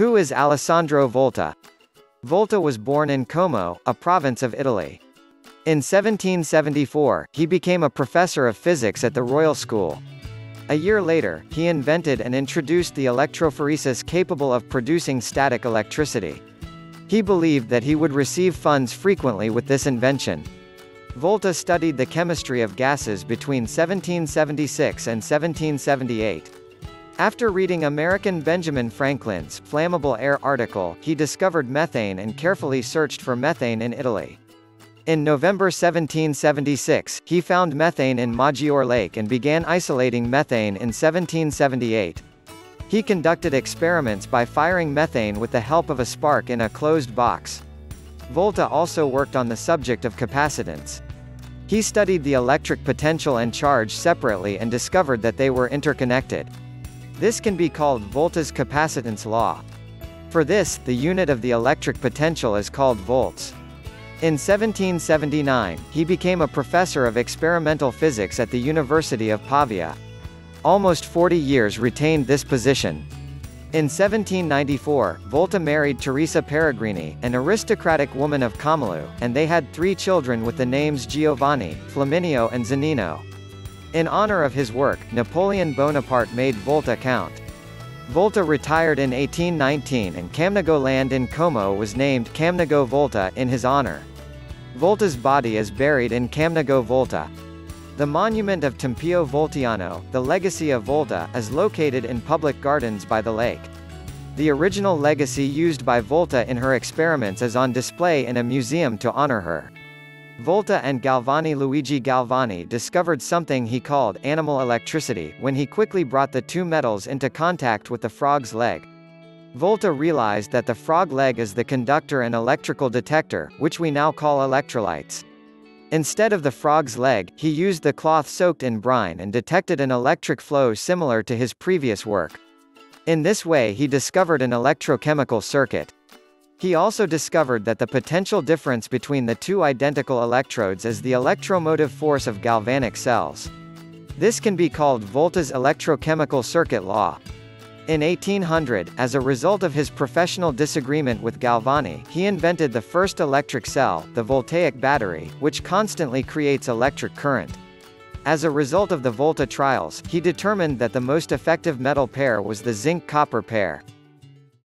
Who is Alessandro Volta? Volta was born in Como, a province of Italy. In 1774, he became a professor of physics at the Royal School. A year later, he invented and introduced the electrophorus capable of producing static electricity. He believed that he would receive funds frequently with this invention. Volta studied the chemistry of gases between 1776 and 1778. After reading American Benjamin Franklin's Flammable Air article, he discovered methane and carefully searched for methane in Italy. In November 1776, he found methane in Maggiore Lake and began isolating methane in 1778. He conducted experiments by firing methane with the help of a spark in a closed box. Volta also worked on the subject of capacitance. He studied the electric potential and charge separately and discovered that they were interconnected. This can be called Volta's capacitance law. For this, the unit of the electric potential is called volts. In 1779, he became a professor of experimental physics at the University of Pavia. Almost 40 years retained this position. In 1794, Volta married Teresa Peregrini, an aristocratic woman of Comelu, and they had three children with the names Giovanni, Flaminio and Zanino. In honor of his work, Napoleon Bonaparte made Volta count. Volta retired in 1819 and Camnago land in Como was named Camnago Volta in his honor. Volta's body is buried in Camnago Volta. The monument of Tempio Voltiano, the legacy of Volta, is located in public gardens by the lake. The original legacy used by Volta in her experiments is on display in a museum to honor her. Volta and Galvani Luigi Galvani discovered something he called animal electricity when he quickly brought the two metals into contact with the frog's leg. Volta realized that the frog leg is the conductor and electrical detector, which we now call electrolytes. Instead of the frog's leg, he used the cloth soaked in brine and detected an electric flow similar to his previous work. In this way he discovered an electrochemical circuit. He also discovered that the potential difference between the two identical electrodes is the electromotive force of galvanic cells. This can be called Volta's electrochemical circuit law. In 1800, as a result of his professional disagreement with Galvani, he invented the first electric cell, the voltaic battery, which constantly creates electric current. As a result of the Volta trials, he determined that the most effective metal pair was the zinc-copper pair.